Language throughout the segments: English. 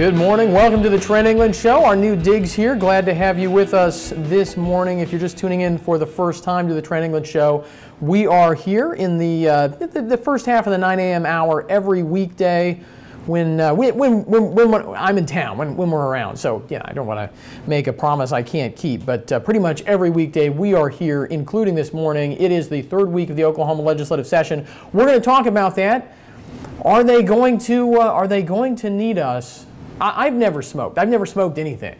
Good morning. Welcome to the Trent England Show. Our new digs here. Glad to have you with us this morning. If you're just tuning in for the first time to the Trent England Show, we are here in the, uh, the, the first half of the 9 a.m. hour every weekday when, uh, when, when, when, when, I'm in town, when, when we're around. So, yeah, I don't want to make a promise I can't keep, but uh, pretty much every weekday we are here, including this morning. It is the third week of the Oklahoma legislative session. We're going to talk about that. Are they going to, uh, are they going to need us I, have never smoked. I've never smoked anything.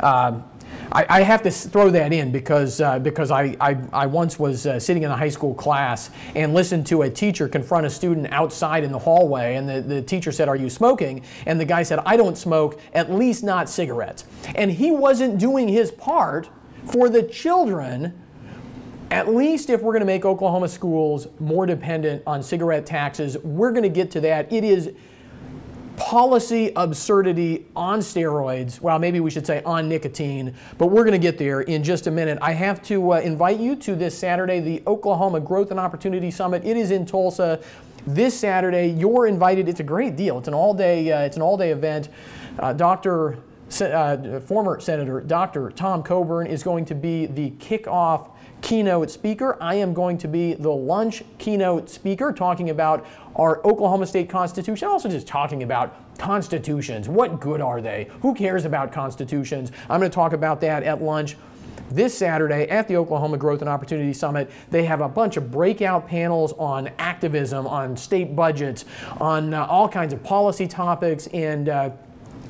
Um, I, I, have to throw that in because, uh, because I, I, I, once was uh, sitting in a high school class and listened to a teacher confront a student outside in the hallway. And the, the teacher said, Are you smoking? And the guy said, I don't smoke, at least not cigarettes. And he wasn't doing his part for the children at least if we're going to make Oklahoma schools more dependent on cigarette taxes, we're going to get to that. It is policy absurdity on steroids. Well, maybe we should say on nicotine, but we're going to get there in just a minute. I have to uh, invite you to this Saturday, the Oklahoma Growth and Opportunity Summit. It is in Tulsa this Saturday. You're invited. It's a great deal. It's an all-day. Uh, it's an all-day event. Uh, Dr. Uh, former Senator Dr. Tom Coburn is going to be the kickoff keynote speaker. I am going to be the lunch keynote speaker talking about our Oklahoma State Constitution, also just talking about constitutions. What good are they? Who cares about constitutions? I'm going to talk about that at lunch. This Saturday at the Oklahoma Growth and Opportunity Summit, they have a bunch of breakout panels on activism, on state budgets, on uh, all kinds of policy topics, and uh,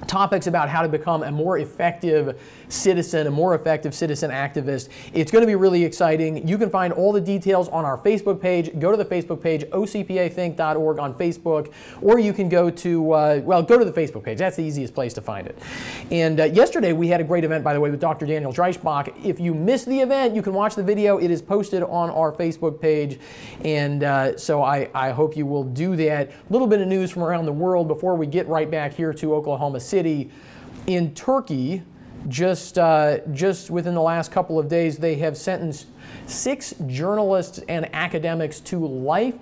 topics about how to become a more effective citizen, a more effective citizen activist. It's going to be really exciting. You can find all the details on our Facebook page. Go to the Facebook page, ocpathink.org on Facebook, or you can go to, uh, well, go to the Facebook page. That's the easiest place to find it. And uh, yesterday we had a great event, by the way, with Dr. Daniel Dreisbach. If you missed the event, you can watch the video. It is posted on our Facebook page. And uh, so I, I hope you will do that. A little bit of news from around the world before we get right back here to Oklahoma City. In Turkey, just, uh, just within the last couple of days, they have sentenced six journalists and academics to life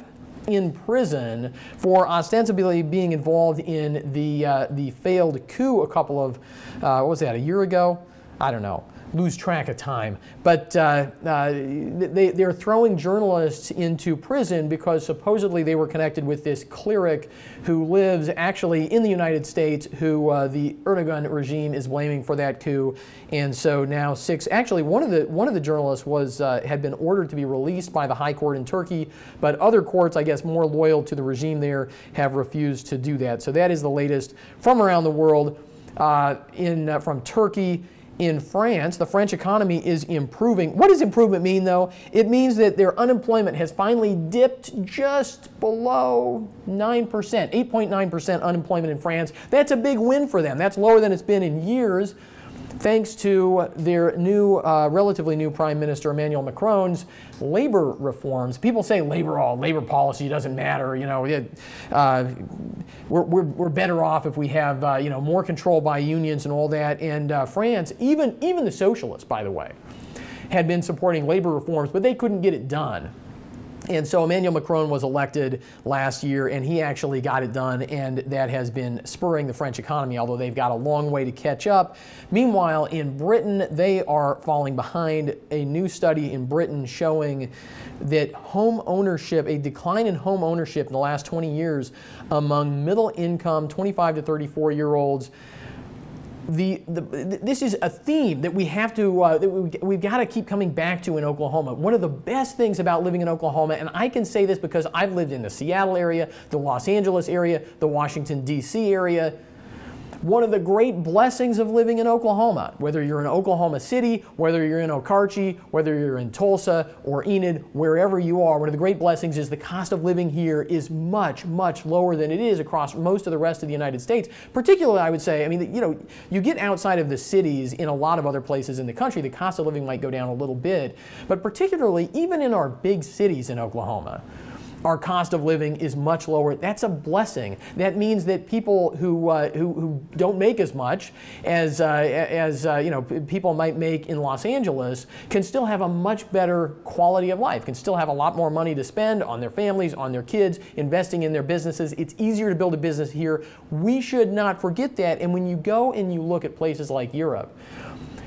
in prison for ostensibly being involved in the, uh, the failed coup a couple of, uh, what was that, a year ago? I don't know lose track of time. But uh, uh, they, they're throwing journalists into prison because supposedly they were connected with this cleric who lives actually in the United States, who uh, the Erdogan regime is blaming for that coup. And so now six, actually one of the, one of the journalists was, uh, had been ordered to be released by the high court in Turkey, but other courts, I guess more loyal to the regime there, have refused to do that. So that is the latest from around the world. Uh, in, uh, from Turkey in France, the French economy is improving. What does improvement mean, though? It means that their unemployment has finally dipped just below 9%, 8.9% unemployment in France. That's a big win for them. That's lower than it's been in years thanks to their new, uh, relatively new Prime Minister Emmanuel Macron's labor reforms. People say labor, all oh, labor policy doesn't matter. You know, uh, we're, we're, we're, better off if we have uh, you know more control by unions and all that. And uh, France, even even the socialists, by the way, had been supporting labor reforms, but they couldn't get it done. And so Emmanuel Macron was elected last year, and he actually got it done, and that has been spurring the French economy, although they've got a long way to catch up. Meanwhile, in Britain, they are falling behind. A new study in Britain showing that home ownership, a decline in home ownership in the last 20 years among middle income 25 to 34 year olds the, the, this is a theme that we have to, uh, that we, we've got to keep coming back to in Oklahoma. One of the best things about living in Oklahoma, and I can say this because I've lived in the Seattle area, the Los Angeles area, the Washington, D.C. area, one of the great blessings of living in Oklahoma, whether you're in Oklahoma City, whether you're in Okarche, whether you're in Tulsa or Enid, wherever you are, one of the great blessings is the cost of living here is much, much lower than it is across most of the rest of the United States. Particularly, I would say, I mean, you know, you get outside of the cities in a lot of other places in the country, the cost of living might go down a little bit, but particularly even in our big cities in Oklahoma, our cost of living is much lower. That's a blessing. That means that people who, uh, who, who, don't make as much as, uh, as uh, you know, people might make in Los Angeles can still have a much better quality of life, can still have a lot more money to spend on their families, on their kids, investing in their businesses. It's easier to build a business here. We should not forget that. And when you go and you look at places like Europe,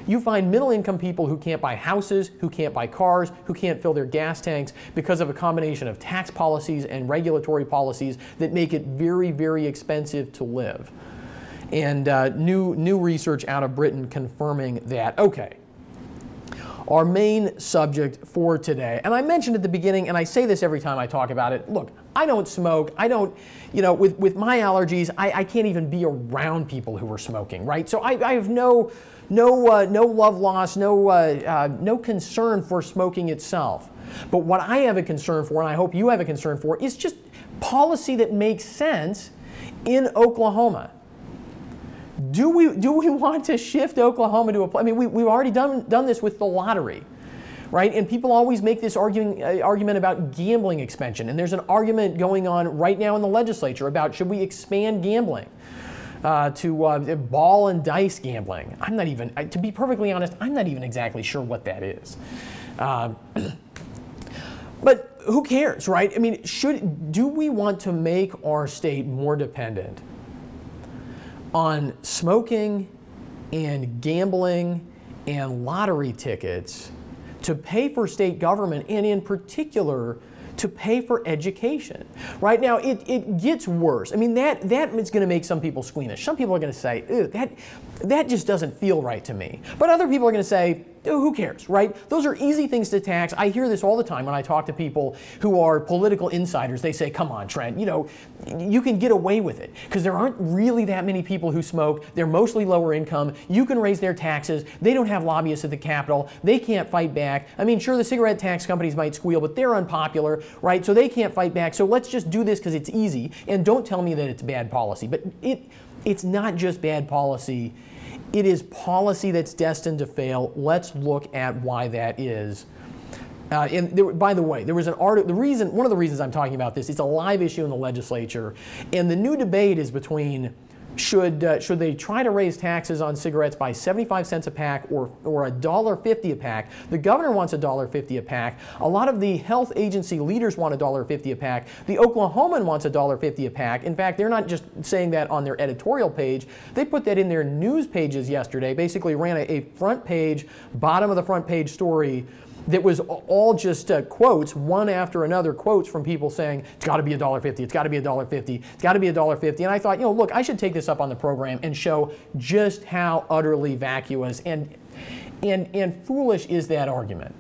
you find middle income people who can't buy houses, who can't buy cars, who can't fill their gas tanks because of a combination of tax policies and regulatory policies that make it very, very expensive to live. And uh, new, new research out of Britain confirming that. Okay, our main subject for today. And I mentioned at the beginning, and I say this every time I talk about it look, I don't smoke. I don't, you know, with, with my allergies, I, I can't even be around people who are smoking, right? So I, I have no no, uh, no love loss, no, uh, uh, no concern for smoking itself. But what I have a concern for, and I hope you have a concern for, is just policy that makes sense in Oklahoma. Do we, do we want to shift Oklahoma to a I mean, we, we've already done, done this with the lottery right? And people always make this arguing, uh, argument about gambling expansion. And there's an argument going on right now in the legislature about should we expand gambling? Uh, to uh, ball and dice gambling. I'm not even, to be perfectly honest, I'm not even exactly sure what that is. Uh, but who cares, right? I mean, should do we want to make our state more dependent on smoking and gambling and lottery tickets to pay for state government and in particular to pay for education. Right now, it, it gets worse. I mean, that, that is going to make some people squeamish. Some people are going to say, that, that just doesn't feel right to me. But other people are going to say, Oh, who cares, right? Those are easy things to tax. I hear this all the time when I talk to people who are political insiders. They say, come on, Trent, you know, you can get away with it because there aren't really that many people who smoke. They're mostly lower income. You can raise their taxes. They don't have lobbyists at the Capitol. They can't fight back. I mean, sure, the cigarette tax companies might squeal, but they're unpopular, right? So they can't fight back. So let's just do this because it's easy. And don't tell me that it's bad policy. But it, it's not just bad policy it is policy that's destined to fail. Let's look at why that is. Uh, and there, by the way, there was an article. The reason, one of the reasons I'm talking about this, it's a live issue in the legislature, and the new debate is between should, uh, should they try to raise taxes on cigarettes by 75 cents a pack or, or $1.50 a pack? The governor wants $1.50 a pack. A lot of the health agency leaders want $1.50 a pack. The Oklahoman wants $1.50 a pack. In fact, they're not just saying that on their editorial page. They put that in their news pages yesterday, basically ran a, a front page, bottom of the front page story that was all just uh, quotes, one after another quotes from people saying, it's got to be a dollar fifty, it's got to be a dollar fifty, it's got to be a dollar fifty. And I thought, you know, look, I should take this up on the program and show just how utterly vacuous and, and, and foolish is that argument.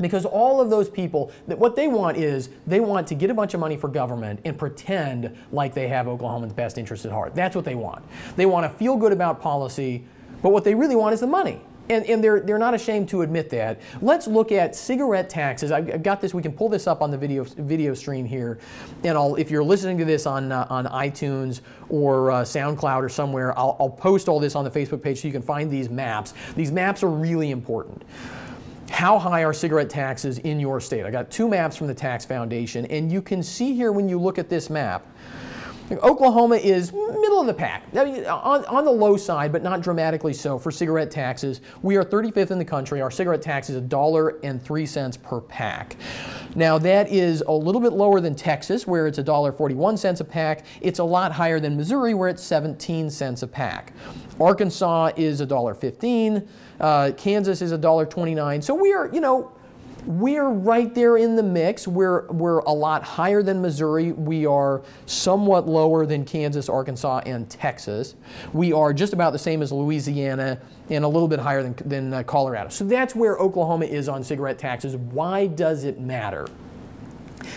Because all of those people, that what they want is they want to get a bunch of money for government and pretend like they have Oklahoma's best interest at heart. That's what they want. They want to feel good about policy, but what they really want is the money. And, and they're, they're not ashamed to admit that. Let's look at cigarette taxes. I've got this, we can pull this up on the video, video stream here. And I'll, if you're listening to this on, uh, on iTunes or uh, SoundCloud or somewhere, I'll, I'll post all this on the Facebook page so you can find these maps. These maps are really important. How high are cigarette taxes in your state? I got two maps from the Tax Foundation, and you can see here when you look at this map Oklahoma is middle of the pack, I mean, on, on the low side, but not dramatically so for cigarette taxes. We are 35th in the country. Our cigarette tax is a dollar and three cents per pack. Now that is a little bit lower than Texas, where it's a dollar 41 cents a pack. It's a lot higher than Missouri, where it's 17 cents a pack. Arkansas is a dollar 15. Uh, Kansas is a dollar 29. So we are, you know, we're right there in the mix. We're, we're a lot higher than Missouri. We are somewhat lower than Kansas, Arkansas, and Texas. We are just about the same as Louisiana and a little bit higher than, than uh, Colorado. So that's where Oklahoma is on cigarette taxes. Why does it matter?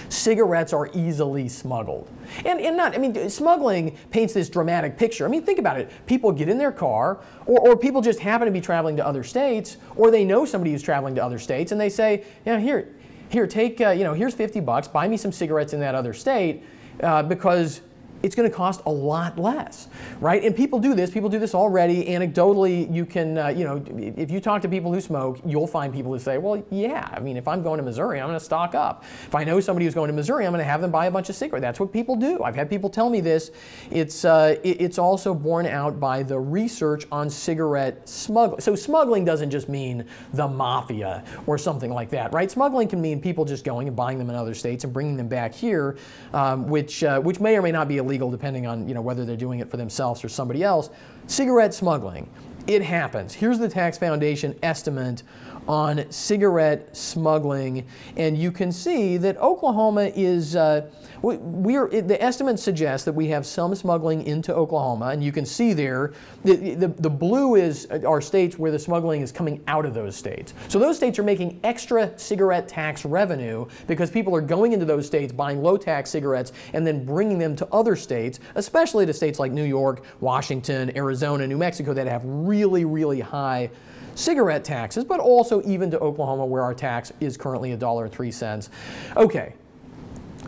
Cigarettes are easily smuggled. And, and not, I mean, smuggling paints this dramatic picture. I mean, think about it. People get in their car, or, or people just happen to be traveling to other states, or they know somebody who's traveling to other states, and they say, yeah, here, here, take, uh, you know, here's 50 bucks, buy me some cigarettes in that other state, uh, because it's going to cost a lot less, right? And people do this. People do this already. Anecdotally, you can, uh, you know, if you talk to people who smoke, you'll find people who say, well, yeah, I mean, if I'm going to Missouri, I'm going to stock up. If I know somebody who's going to Missouri, I'm going to have them buy a bunch of cigarettes. That's what people do. I've had people tell me this. It's, uh, it, it's also borne out by the research on cigarette smuggling. So smuggling doesn't just mean the mafia or something like that, right? Smuggling can mean people just going and buying them in other states and bringing them back here, um, which, uh, which may or may not be illegal depending on you know, whether they're doing it for themselves or somebody else. Cigarette smuggling, it happens. Here's the Tax Foundation estimate on cigarette smuggling, and you can see that Oklahoma is, uh, we, are the estimates suggest that we have some smuggling into Oklahoma, and you can see there, the, the, the blue is our states where the smuggling is coming out of those states. So those states are making extra cigarette tax revenue because people are going into those states, buying low tax cigarettes, and then bringing them to other states, especially to states like New York, Washington, Arizona, New Mexico that have really, really really high cigarette taxes, but also even to Oklahoma where our tax is currently $1.03. Okay,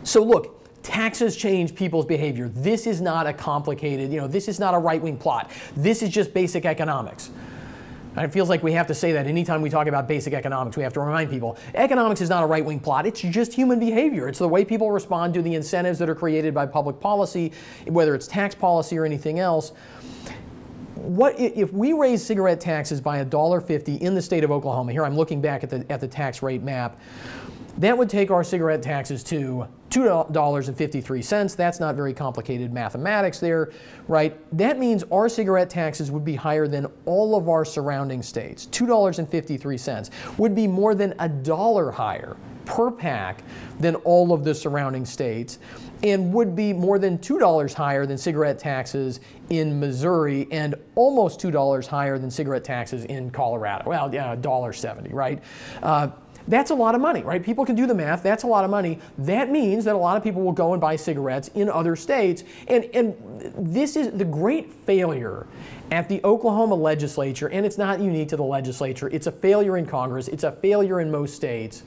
so look, Taxes change people's behavior. This is not a complicated, you know, this is not a right wing plot. This is just basic economics. And it feels like we have to say that anytime we talk about basic economics, we have to remind people economics is not a right wing plot, it's just human behavior. It's the way people respond to the incentives that are created by public policy, whether it's tax policy or anything else what if we raise cigarette taxes by $1.50 in the state of Oklahoma? Here I'm looking back at the, at the tax rate map. That would take our cigarette taxes to $2.53. That's not very complicated mathematics there, right? That means our cigarette taxes would be higher than all of our surrounding states. $2.53 would be more than a dollar higher per pack than all of the surrounding states and would be more than $2 higher than cigarette taxes in Missouri and almost $2 higher than cigarette taxes in Colorado. Well, yeah, $1.70, right? Uh, that's a lot of money, right? People can do the math. That's a lot of money. That means that a lot of people will go and buy cigarettes in other states. And, and this is the great failure at the Oklahoma legislature, and it's not unique to the legislature. It's a failure in Congress. It's a failure in most states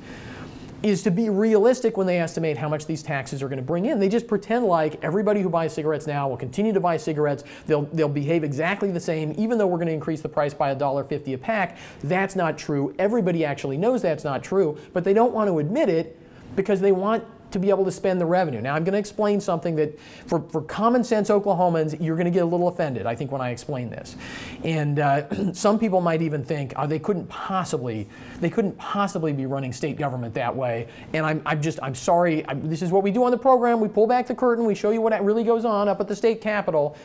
is to be realistic when they estimate how much these taxes are going to bring in. They just pretend like everybody who buys cigarettes now will continue to buy cigarettes. They'll, they'll behave exactly the same, even though we're going to increase the price by $1.50 a pack. That's not true. Everybody actually knows that's not true, but they don't want to admit it because they want to be able to spend the revenue. Now, I'm going to explain something that for, for common sense Oklahomans, you're going to get a little offended, I think, when I explain this. And uh, some people might even think oh, they couldn't possibly, they couldn't possibly be running state government that way. And I'm, I'm just, I'm sorry. I'm, this is what we do on the program. We pull back the curtain. We show you what really goes on up at the state capitol.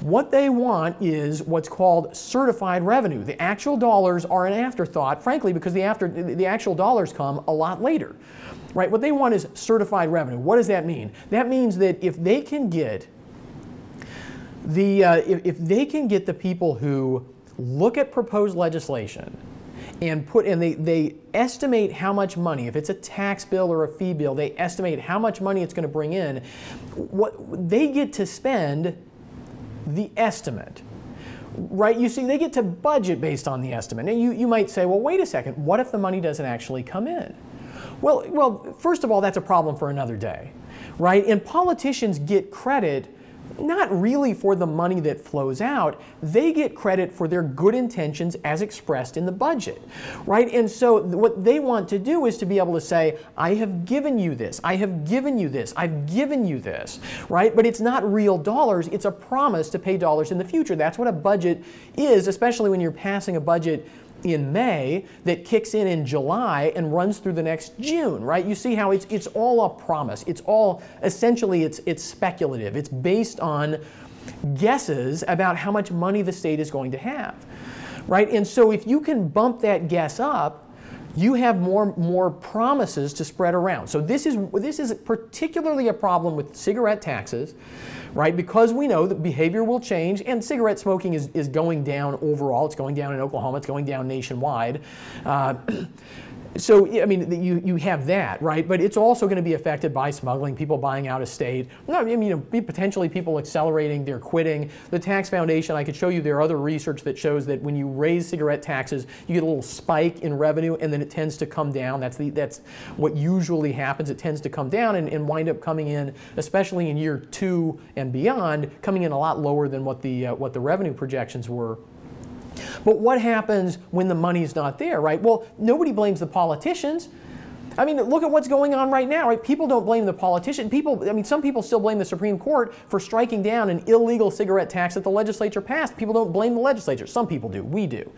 What they want is what's called certified revenue. The actual dollars are an afterthought, frankly, because the, after, the actual dollars come a lot later right? What they want is certified revenue. What does that mean? That means that if they can get the uh, if, if they can get the people who look at proposed legislation and put and they, they estimate how much money if it's a tax bill or a fee bill they estimate how much money it's going to bring in what they get to spend the estimate right you see they get to budget based on the estimate and you, you might say well wait a second what if the money doesn't actually come in well, well, first of all, that's a problem for another day, right? And politicians get credit not really for the money that flows out, they get credit for their good intentions as expressed in the budget, right? And so what they want to do is to be able to say, I have given you this, I have given you this, I've given you this, right? But it's not real dollars, it's a promise to pay dollars in the future. That's what a budget is, especially when you're passing a budget in May that kicks in in July and runs through the next June, right? You see how it's, it's all a promise. It's all, essentially, it's, it's speculative. It's based on guesses about how much money the state is going to have, right? And so if you can bump that guess up, you have more, more promises to spread around. So this is, this is particularly a problem with cigarette taxes right? Because we know that behavior will change and cigarette smoking is, is going down overall. It's going down in Oklahoma, it's going down nationwide. Uh, so I mean, you you have that, right? But it's also going to be affected by smuggling, people buying out of state. I mean, you know, potentially people accelerating their quitting. The tax foundation, I could show you there are other research that shows that when you raise cigarette taxes, you get a little spike in revenue, and then it tends to come down. That's the that's what usually happens. It tends to come down and, and wind up coming in, especially in year two and beyond, coming in a lot lower than what the uh, what the revenue projections were. But what happens when the money's not there, right? Well, nobody blames the politicians. I mean, look at what's going on right now, right? People don't blame the politician. People, I mean, some people still blame the Supreme Court for striking down an illegal cigarette tax that the legislature passed. People don't blame the legislature. Some people do. We do,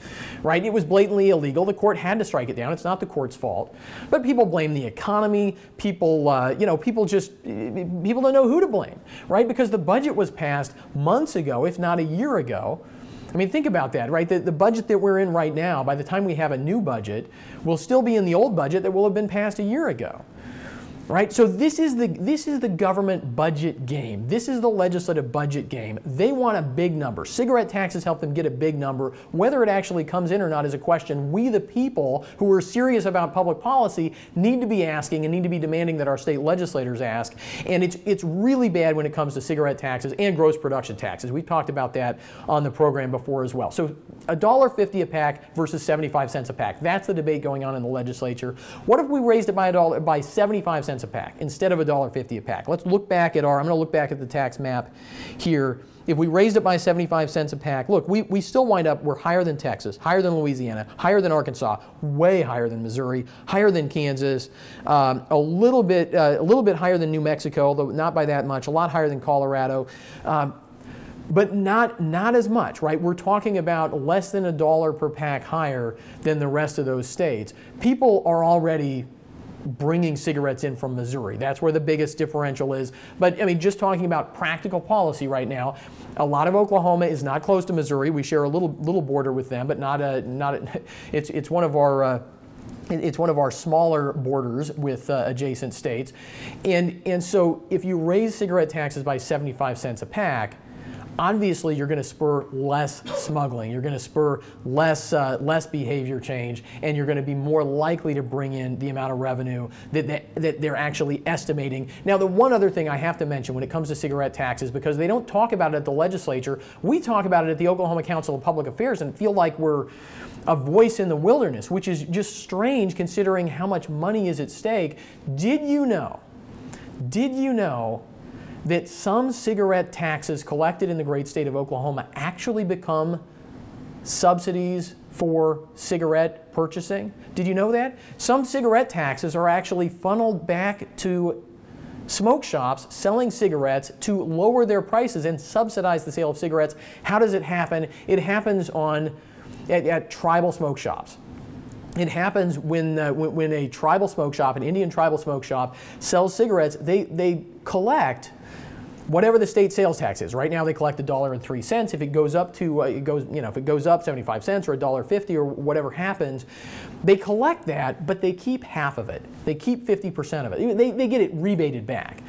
right? It was blatantly illegal. The court had to strike it down. It's not the court's fault. But people blame the economy. People, uh, you know, people just, people don't know who to blame, right? Because the budget was passed months ago, if not a year ago. I mean, think about that, right? The, the budget that we're in right now, by the time we have a new budget, will still be in the old budget that will have been passed a year ago right? So this is the this is the government budget game. This is the legislative budget game. They want a big number. Cigarette taxes help them get a big number. Whether it actually comes in or not is a question we the people who are serious about public policy need to be asking and need to be demanding that our state legislators ask. And it's it's really bad when it comes to cigarette taxes and gross production taxes. We've talked about that on the program before as well. So $1.50 a pack versus 75 cents a pack. That's the debate going on in the legislature. What if we raised it by a dollar by 75 cents a pack instead of $1.50 a pack? Let's look back at our, I'm going to look back at the tax map here. If we raised it by 75 cents a pack, look, we, we still wind up, we're higher than Texas, higher than Louisiana, higher than Arkansas, way higher than Missouri, higher than Kansas, um, a little bit uh, a little bit higher than New Mexico, although not by that much, a lot higher than Colorado. Um, but not, not as much, right? We're talking about less than a dollar per pack higher than the rest of those states. People are already bringing cigarettes in from Missouri. That's where the biggest differential is. But I mean, just talking about practical policy right now, a lot of Oklahoma is not close to Missouri. We share a little little border with them, but not a not. A, it's it's one of our. Uh, it's one of our smaller borders with uh, adjacent states. And, and so if you raise cigarette taxes by 75 cents a pack, obviously you're going to spur less smuggling. You're going to spur less, uh, less behavior change, and you're going to be more likely to bring in the amount of revenue that, that, that they're actually estimating. Now, the one other thing I have to mention when it comes to cigarette taxes, because they don't talk about it at the legislature, we talk about it at the Oklahoma Council of Public Affairs and feel like we're a voice in the wilderness, which is just strange considering how much money is at stake. Did you know? Did you know that some cigarette taxes collected in the great state of Oklahoma actually become subsidies for cigarette purchasing. Did you know that? Some cigarette taxes are actually funneled back to smoke shops selling cigarettes to lower their prices and subsidize the sale of cigarettes. How does it happen? It happens on at, at tribal smoke shops. It happens when, uh, when, when a tribal smoke shop, an Indian tribal smoke shop, sells cigarettes. They, they collect whatever the state sales tax is. Right now they collect a dollar and three cents. If it goes up to uh, it goes you know if it goes up 75 cents or a dollar 50 or whatever happens, they collect that, but they keep half of it. They keep 50% of it. They, they get it rebated back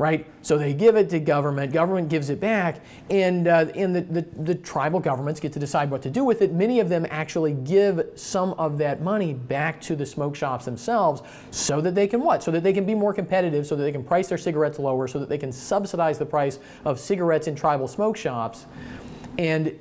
right? So they give it to government, government gives it back, and, uh, and the, the, the, tribal governments get to decide what to do with it. Many of them actually give some of that money back to the smoke shops themselves so that they can what? So that they can be more competitive, so that they can price their cigarettes lower, so that they can subsidize the price of cigarettes in tribal smoke shops. And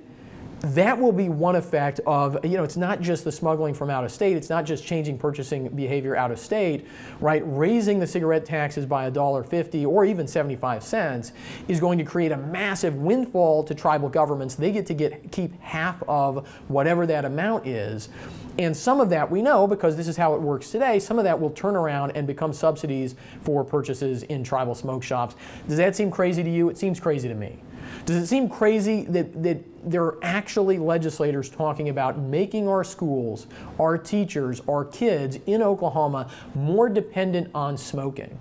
that will be one effect of, you know, it's not just the smuggling from out of state, it's not just changing purchasing behavior out of state, right? Raising the cigarette taxes by $1.50 or even 75 cents is going to create a massive windfall to tribal governments. They get to get keep half of whatever that amount is. And some of that we know because this is how it works today, some of that will turn around and become subsidies for purchases in tribal smoke shops. Does that seem crazy to you? It seems crazy to me. Does it seem crazy that, that there are actually legislators talking about making our schools, our teachers, our kids in Oklahoma more dependent on smoking?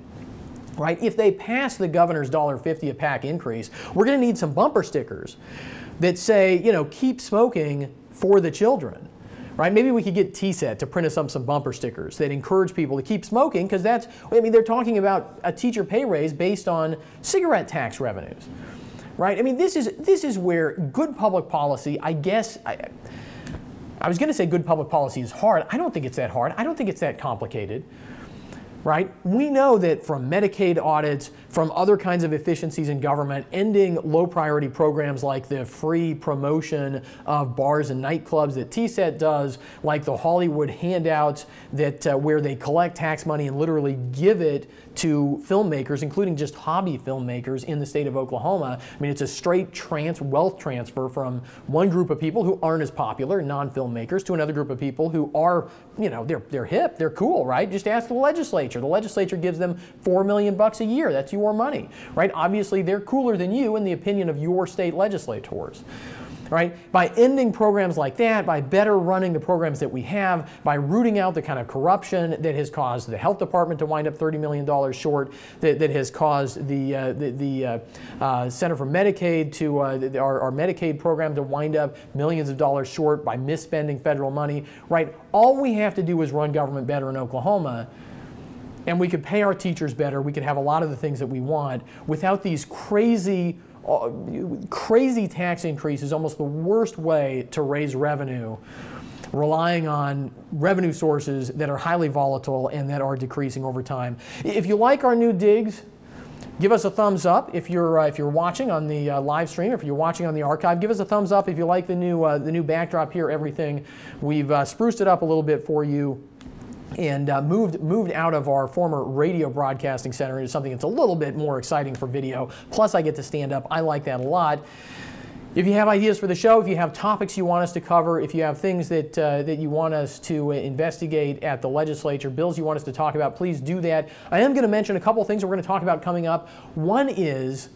Right? If they pass the governor's $1.50 a pack increase, we're going to need some bumper stickers that say, you know, keep smoking for the children right? Maybe we could get TSET to print us up some bumper stickers that encourage people to keep smoking because that's, I mean, they're talking about a teacher pay raise based on cigarette tax revenues right? I mean, this is this is where good public policy, I guess. I, I was going to say good public policy is hard. I don't think it's that hard. I don't think it's that complicated right? We know that from Medicaid audits, from other kinds of efficiencies in government, ending low priority programs like the free promotion of bars and nightclubs that TSET does, like the Hollywood handouts that uh, where they collect tax money and literally give it to filmmakers, including just hobby filmmakers in the state of Oklahoma. I mean, it's a straight trans wealth transfer from one group of people who aren't as popular, non-filmmakers, to another group of people who are, you know, they're they're hip, they're cool, right? Just ask the legislature. The legislature gives them four million bucks a year. That's your money, right? Obviously, they're cooler than you in the opinion of your state legislators right? By ending programs like that, by better running the programs that we have, by rooting out the kind of corruption that has caused the health department to wind up $30 million short, that, that has caused the, uh, the, the uh, uh, Center for Medicaid to, uh, our, our Medicaid program to wind up millions of dollars short by misspending federal money, right? All we have to do is run government better in Oklahoma and we could pay our teachers better. We could have a lot of the things that we want without these crazy uh, crazy tax increases, almost the worst way to raise revenue, relying on revenue sources that are highly volatile and that are decreasing over time. If you like our new digs, give us a thumbs up if you're uh, if you're watching on the uh, live stream if you're watching on the archive give us a thumbs up if you like the new uh, the new backdrop here everything we've uh, spruced it up a little bit for you and uh, moved moved out of our former radio broadcasting center into something that's a little bit more exciting for video. Plus, I get to stand up. I like that a lot. If you have ideas for the show, if you have topics you want us to cover, if you have things that uh, that you want us to investigate at the legislature, bills you want us to talk about, please do that. I am going to mention a couple things we're going to talk about coming up. One is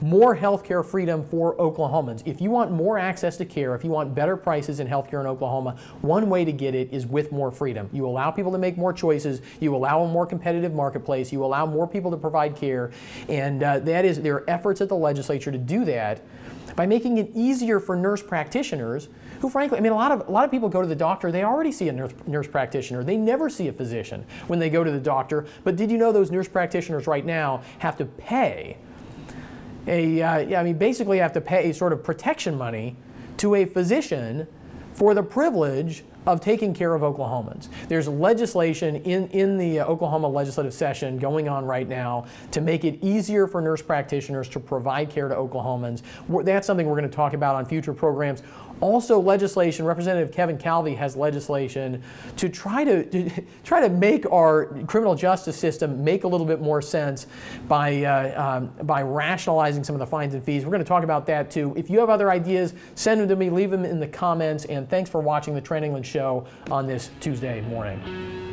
more healthcare freedom for Oklahomans. If you want more access to care, if you want better prices in healthcare in Oklahoma, one way to get it is with more freedom. You allow people to make more choices, you allow a more competitive marketplace, you allow more people to provide care, and uh, that is there are efforts at the legislature to do that by making it easier for nurse practitioners who frankly, I mean, a lot of, a lot of people go to the doctor, they already see a nurse, nurse practitioner. They never see a physician when they go to the doctor. But did you know those nurse practitioners right now have to pay a, uh, yeah, I mean, basically have to pay a sort of protection money to a physician for the privilege of taking care of Oklahomans. There's legislation in, in the Oklahoma legislative session going on right now to make it easier for nurse practitioners to provide care to Oklahomans. That's something we're going to talk about on future programs. Also, legislation. Representative Kevin Calvey has legislation to try to, to try to make our criminal justice system make a little bit more sense by uh, um, by rationalizing some of the fines and fees. We're going to talk about that too. If you have other ideas, send them to me. Leave them in the comments. And thanks for watching the Trent England Show on this Tuesday morning.